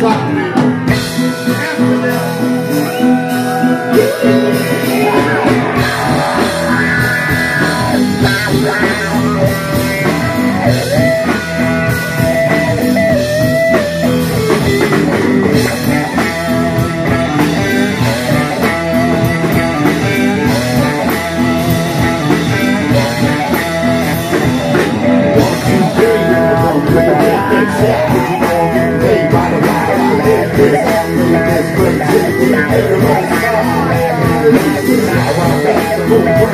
Yeah. Yeah.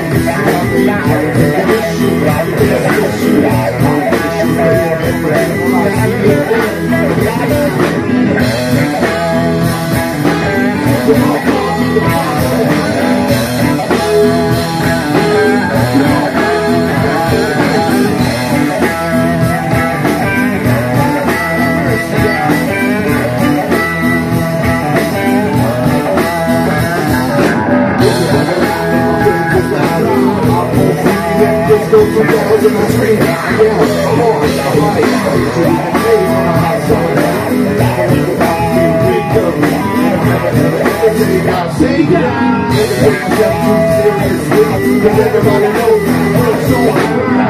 Those who down in the dream Yeah, I'm on my body To be made on a hot summer Everything I say, yeah. Everything I tell you, serious. Cause everybody knows I'm so high.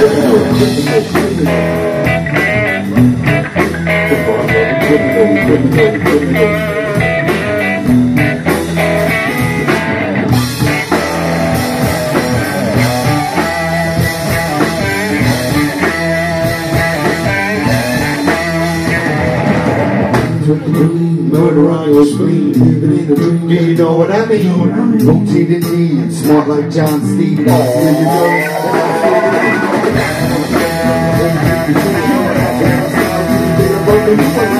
notorious in a you know what I mean. Booty to smart like John Steve. Here you go. Yeah.